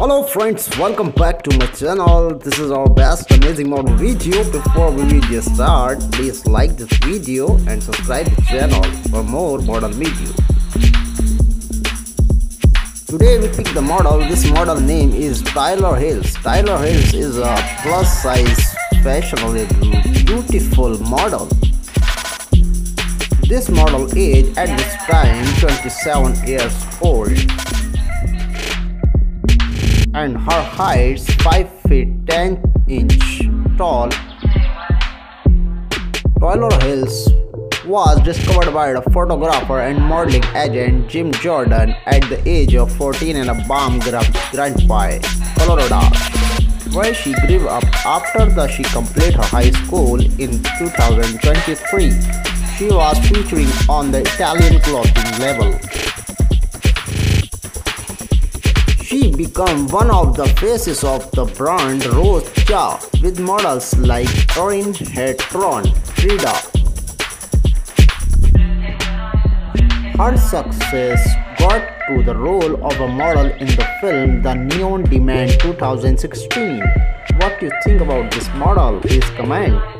Hello friends, welcome back to my channel. This is our best amazing model video. Before we video start, please like this video and subscribe the channel for more model video. Today we pick the model. This model name is Tayler Hills. Tayler Hills is a plus size fashionable beautiful model. This model age at this time 27 years old and her height 5 feet 10 inch tall. Tayler Hills was discovered by the photographer and modeling agent Jim Jordan at the age of 14 in a Grove, Grand Prix, Colorado, where she grew up after the she completed her high school in 2023. She was featuring on the Italian clothing label. She became one of the faces of the brand Rose Cha with models like Erin Heatherton, Frida. Her success got to the role of a model in the film The Neon Demon 2016. What do you think about this model? Please comment.